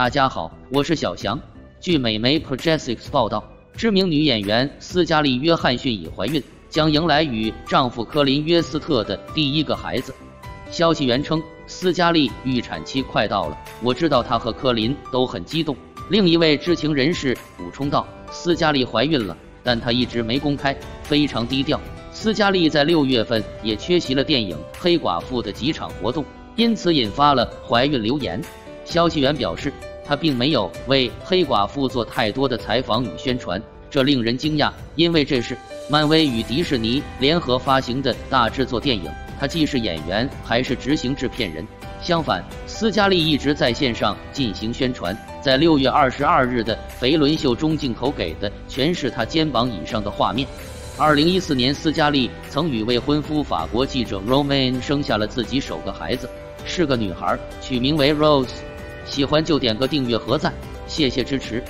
大家好，我是小翔。据美媒 Projects 报道，知名女演员斯嘉丽·约翰逊已怀孕，将迎来与丈夫科林·约斯特的第一个孩子。消息源称，斯嘉丽预产期快到了，我知道她和科林都很激动。另一位知情人士补充道，斯嘉丽怀孕了，但她一直没公开，非常低调。斯嘉丽在六月份也缺席了电影《黑寡妇》的几场活动，因此引发了怀孕流言。消息源表示，他并没有为《黑寡妇》做太多的采访与宣传，这令人惊讶，因为这是漫威与迪士尼联合发行的大制作电影，他既是演员还是执行制片人。相反，斯嘉丽一直在线上进行宣传，在六月二十二日的肥伦秀中，镜头给的全是他肩膀以上的画面。二零一四年，斯嘉丽曾与未婚夫法国记者 Romain 生下了自己首个孩子，是个女孩，取名为 Rose。喜欢就点个订阅和赞，谢谢支持。